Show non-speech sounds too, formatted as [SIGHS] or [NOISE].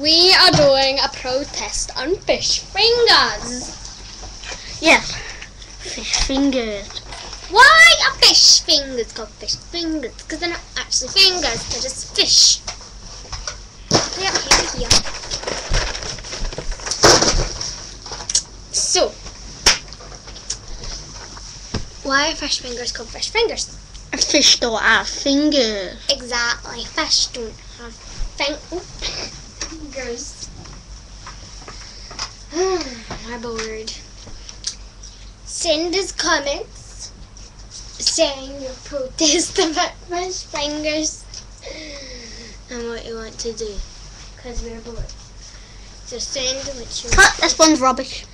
We are doing a protest on fish fingers. Yes. Fish fingers. Why are fish fingers called fish fingers? Because they're not actually fingers, they're just fish. Yeah, here, here. So, why are fish fingers called fish fingers? A fish don't have fingers. Exactly. Fish don't have fin- fingers. [SIGHS] My bored. Send us comments saying your protest about fish fingers [SIGHS] and what you want to do. Because we're bored. So send what you Cut, this one's rubbish.